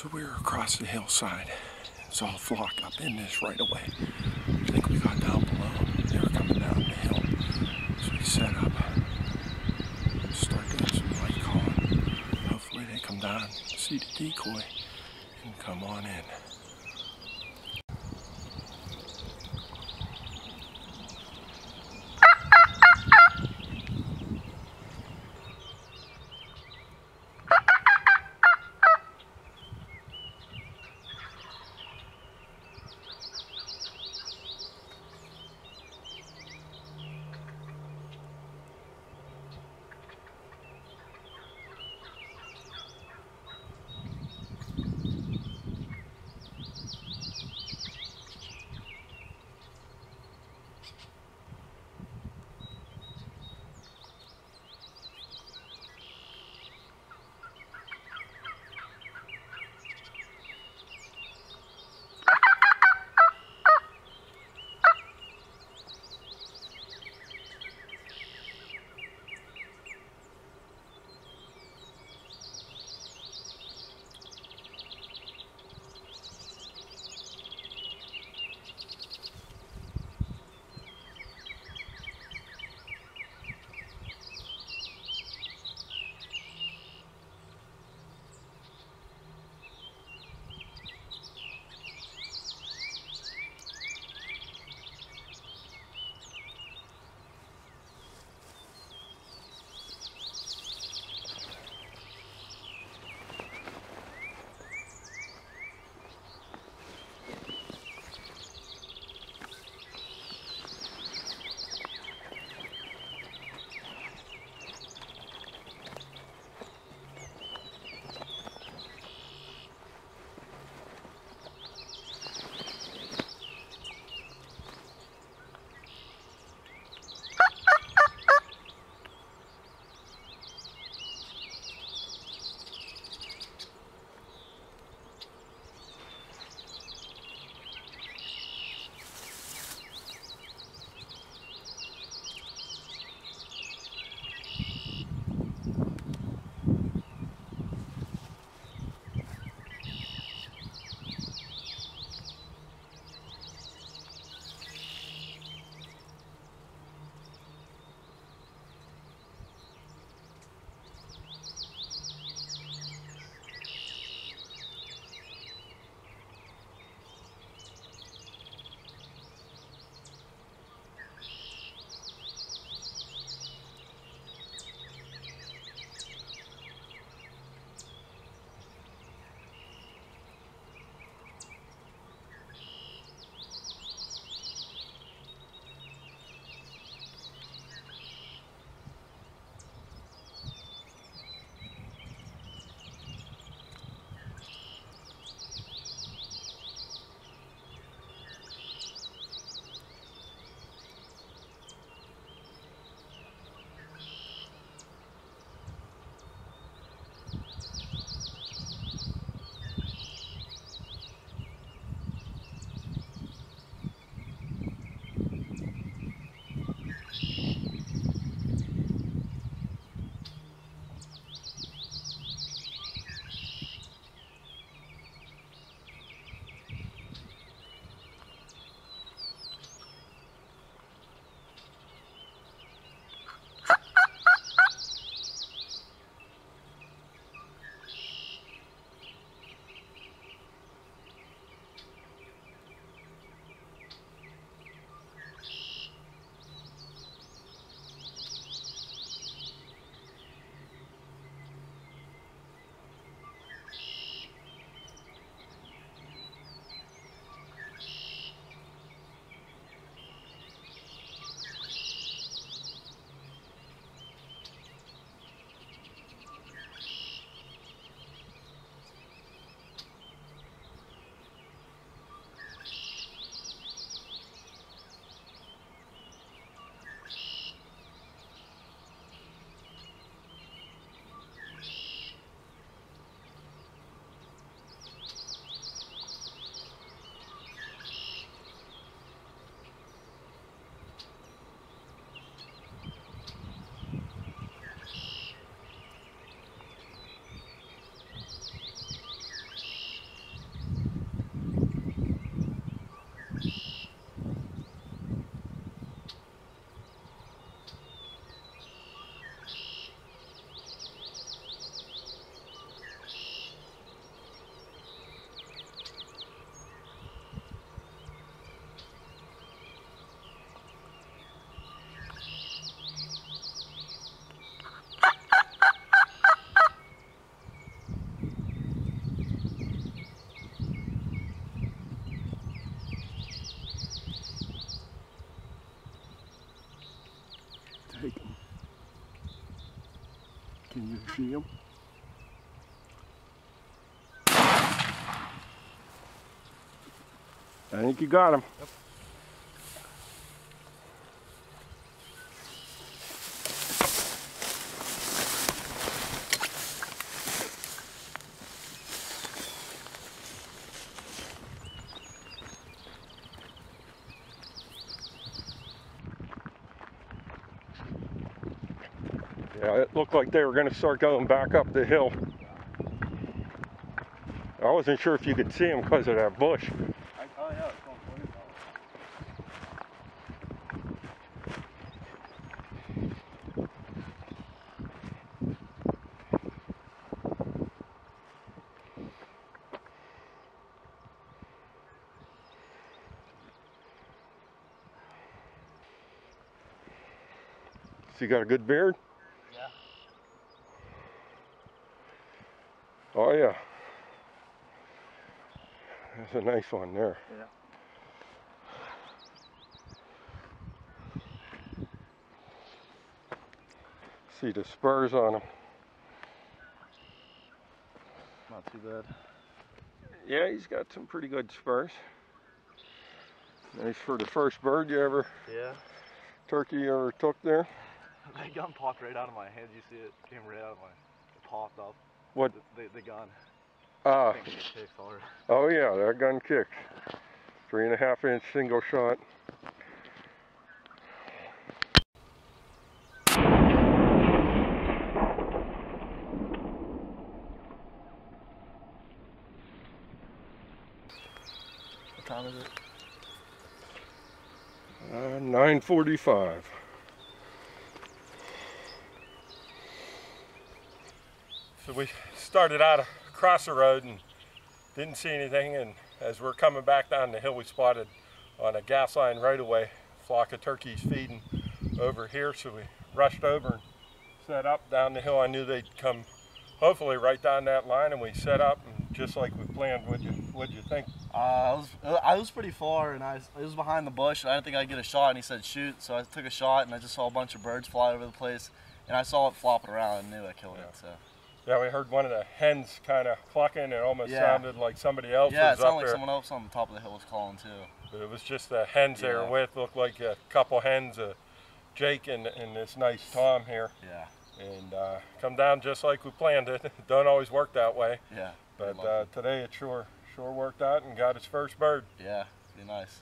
So we were across the hillside. Saw a flock up in this right away. I think we got down below. They were coming down the hill. So we set up. Start doing some light calling. Hopefully they come down, see the decoy, and come on in. I think you got him. Yep. It looked like they were going to start going back up the hill. I wasn't sure if you could see them because of that bush. So you got a good beard? Yeah. Oh yeah. That's a nice one there. Yeah. See the spurs on him. Not too bad. Yeah, he's got some pretty good spurs. Nice for the first bird you ever, Yeah. turkey you ever took there. That gun popped right out of my hand. You see it came right out of my. It popped off. What? The, the, the gun. Ah, I think it kicked hard. oh yeah, that gun kicked. Three and a half inch single shot. What time is it? Uh, 945. So we started out across the road and didn't see anything. And as we're coming back down the hill, we spotted on a gas line right away flock of turkeys feeding over here. So we rushed over and set up down the hill. I knew they'd come hopefully right down that line and we set up and just like we planned. What'd you, what'd you think? Uh, I was I was pretty far, and I was, it was behind the bush, and I didn't think I'd get a shot. And he said shoot, so I took a shot, and I just saw a bunch of birds fly over the place, and I saw it flopping around, and knew I killed Yeah. it. So Yeah, we heard one of the hens kind of clucking. It almost Yeah. sounded like somebody else yeah, it was up sounded like there. someone else on the top of the hill was calling too. But it was just the hens they were with. Looked like a couple hens, uh, Jake and, and this nice Tom here. Yeah, And uh, come down just like we planned it. Don't always work that way. yeah, But uh, today it sure sure worked out and got its first bird. yeah, pretty nice.